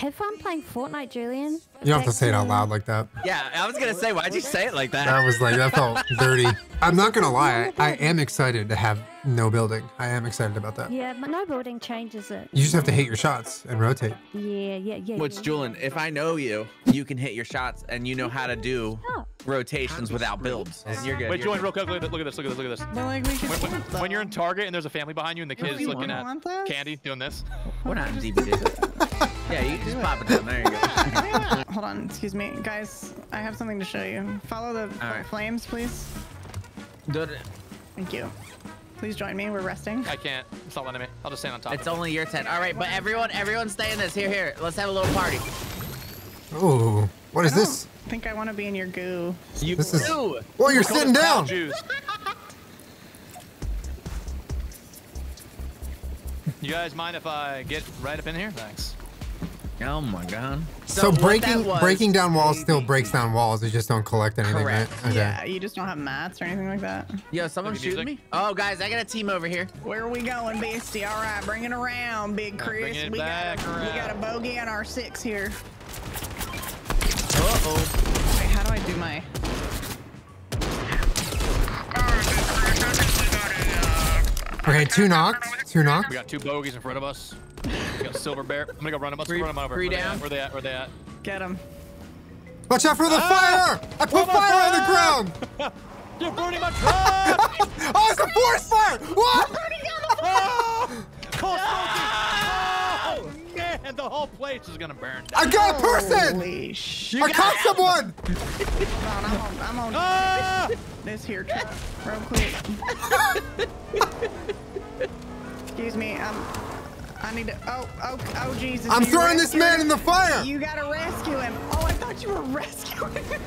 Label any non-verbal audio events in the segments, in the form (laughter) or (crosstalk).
Have fun playing Fortnite, Julien. You don't have to say it out loud like that. Yeah, I was gonna say, why'd you say it like that? That was like that felt dirty. (laughs) I'm not gonna lie, I, I am excited to have no building. I am excited about that. Yeah, but no building changes it. You just have to hit your shots and rotate. Yeah, yeah, yeah. Which, yeah. Julien, if I know you, you can hit your shots and you know how to do rotations without builds. You're good. Wait, Julien, real quick, look at, look at this, look at this, look at this. But like we can When, when, when you're in Target and there's a family behind you and the kid's you looking at want this? candy, doing this. (laughs) We're not in DBD. (laughs) yeah, you can just pop it down. There you go. (laughs) Hold on, excuse me, guys. I have something to show you. Follow the All right. flames, please. Thank you. Please join me. We're resting. I can't. It's not letting me. I'll just stand on top. It's of it. only your 10. All right, but everyone, everyone stay in this. Here, here. Let's have a little party. Oh, what is this? I don't this? think I want to be in your goo. You This is- do. Well, you're Call sitting down. Juice. You guys mind if I get right up in here? Thanks. Oh my god. So, what breaking was- breaking down walls still breaks down walls. You just don't collect anything, Correct. right? Okay. Yeah, you just don't have mats or anything like that. Yo, someone Maybe shooting me? Oh, guys, I got a team over here. Where are we going, Beastie? All right, bring it around, Big Chris. bring it we back got a, we got a bogey on our six here. Uh oh. Wait, how do I do my? Okay, two knocked. Two knocked. We got two bogeys in front of us. (laughs) We got silver bear. I'm gonna go run them. Let's Three- run them over. three Where down. at? Where they at? Where they at? Get him. Watch out for the Ah! fire! I put Oh my fire on the ground. (laughs) You're burning my truck! (laughs) Oh, it's a forest fire! What? oh! Call smoking! Oh, man, the whole place is gonna burn. I got a person! Holy shit! I caught someone! (laughs) Hold on, I'm on, I'm on Ah! this here truck real quick. Excuse me. Um, I need to. Oh, oh, oh, Jesus! I'm throwing this man him? in the fire! You gotta rescue him. Oh, I thought you were rescuing him.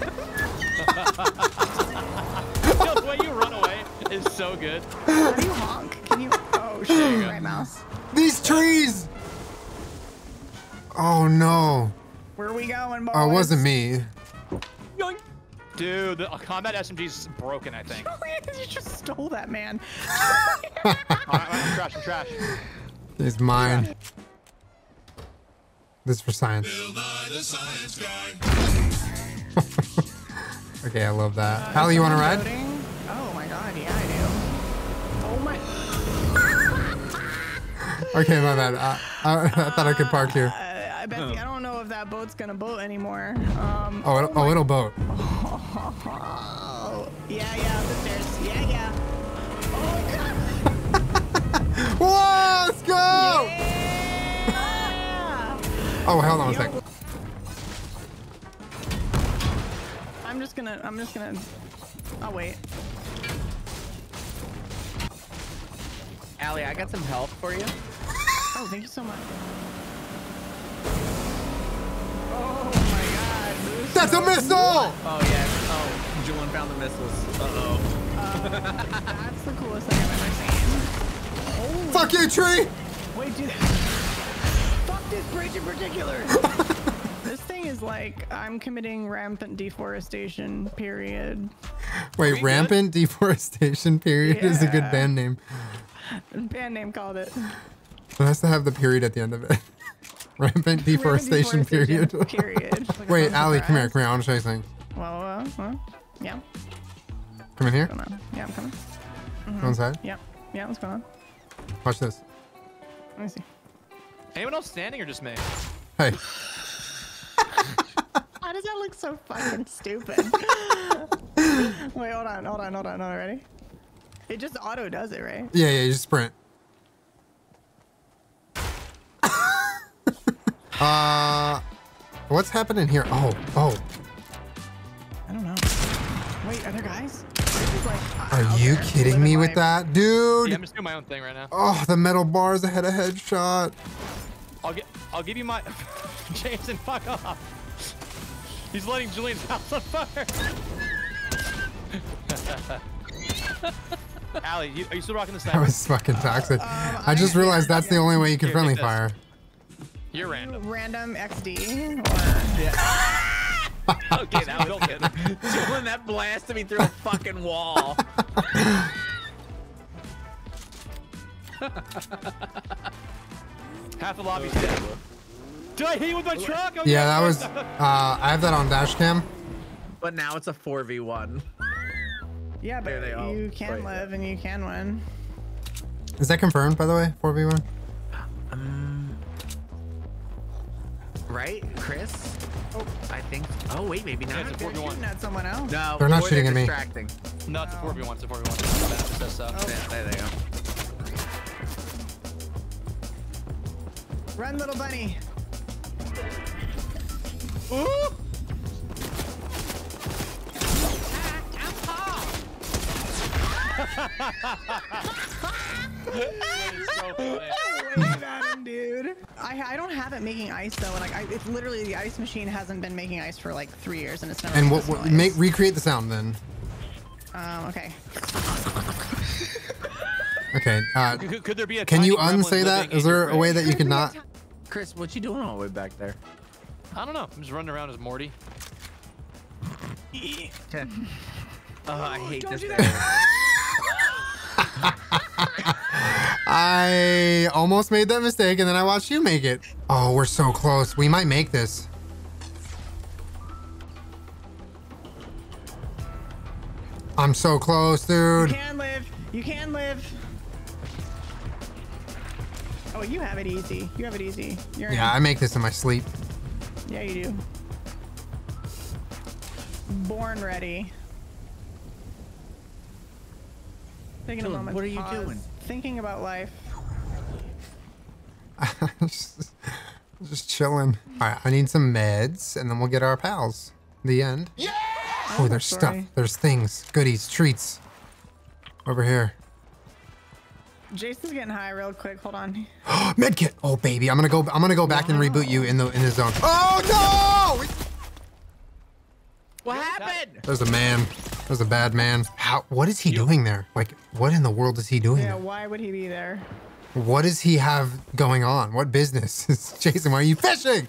Yo, the way you run away is so good. How do you honk? Can you? Oh (laughs) shit! Right mouse. These trees! Oh no. Where are we going, boys? Oh, it wasn't me. Yoink. Dude, the combat SMG's broken, I think. (laughs) you just stole that man. (laughs) All right, I'm trash, I'm trash. It's mine. This is for science. (laughs) okay, I love that. Hallie, you want to ride? Oh my god, yeah, I do. Oh my. (laughs) Okay, my bad. I, I, I thought I could park here. Uh, I bet I don't know if that boat's gonna boat anymore. Um. Oh, it, oh, it'll boat. Oh, (laughs) yeah, yeah, up the stairs. Yeah, yeah. Oh god. Whoa, let's go! Yeah. Oh, hold on a sec. I'm just gonna. I'm just gonna. I'll wait. Allie, I got some help for you. Oh, thank you so much. Oh my god. Bruce. That's a missile! Oh, yeah. Oh, Julien found the missiles. Uh-oh. Uh, (laughs) that's the coolest thing I've ever seen. Holy Fuck you, tree! Wait, dude. Fuck this bridge in particular. (laughs) this thing is like I'm committing rampant deforestation. Period. Wait, good? rampant deforestation period is a good band name. Band name called it. It has to have the period at the end of it. (laughs) rampant deforestation, period. period. Like (laughs) Wait, fun Allie, come here, come here. I want to show you something. Well, uh, well, yeah. Come in here. What's going on? Yeah, I'm coming. Go inside. Yeah, yeah. What's going on? Watch this. Let me see. Anyone else standing or just me? Hey. (laughs) Why does that look so fucking stupid? (laughs) Wait, hold on, hold on, hold on, hold on. Ready? It just auto does it, right? Yeah, yeah, you just sprint. (laughs) uh, what's happening here? Oh, oh. I don't know. Wait, are there guys? This is like, Are you kidding me with that, dude? Yeah, I'm just doing my own thing right now. Oh, the metal bars ahead of headshot. I'll get. I'll give you my. (laughs) Jason, fuck off. He's lighting Julien's (laughs) house on fire. (laughs) Allie, you, are you still rocking the That was fucking toxic. Um, I just I- realized that's the only way you can Here, friendly fire. You're random. Random XD or Okay, that was good. (laughs) Julien, that blasted me through a fucking wall. (laughs) Half the lobby's dead. Did I hit you with my truck? Oh, Yeah, that was. Uh, I have that on dash cam. But now it's a 4v1. Yeah, There but they all- you can right live and you can win. Is that confirmed, by the way? 4v1? Um, right, Chris? Oh. I think. Oh wait, maybe not. it's a They're 4v1. shooting at someone else. No, They're not or shooting at me. distracting. No, it's a Oh. 4v1. It's a 4v1. That says so. Yeah, there they go. Run, little bunny. Ooh! (laughs) That is so funny. (laughs) Wave dude. I, I don't have it making ice though. Like I, it's literally the ice machine hasn't been making ice for like three years, and it's never. And made what, what noise. make recreate the sound then? Um. Okay. (laughs) Okay. Uh, Could, could there be a can you unsay that? living Is in your there a way that you cannot? Chris, what you doing all the way back there? I don't know. I'm just running around as Morty. Okay. (laughs) Oh, I hate Don't this. Do thing. I almost made that mistake and then I watched you make it. Oh, we're so close. We might make this. I'm so close, dude. You dude. can live. You can live. Oh, you have it easy. You have it easy. You're in. Yeah, I make this in my sleep. Yeah, you do. Born ready. Taking a moment. what are you pause, doing? Thinking about life. (laughs) just, just chilling. All right, I need some meds and then we'll get our pals. The end. Yeah! Oh, there's stuff. There's things, goodies, treats. Over here. Jason's getting high real quick. Hold on. (gasps) Medkit. Oh baby, I'm gonna go. I'm gonna go back and reboot you in the in the zone. Oh no! What happened? There's a man. There's a bad man. How? What is he doing there? Like, what in the world is he doing? Yeah, there? why would he be there? What does he have going on? What business? (laughs) Jason, why are you fishing?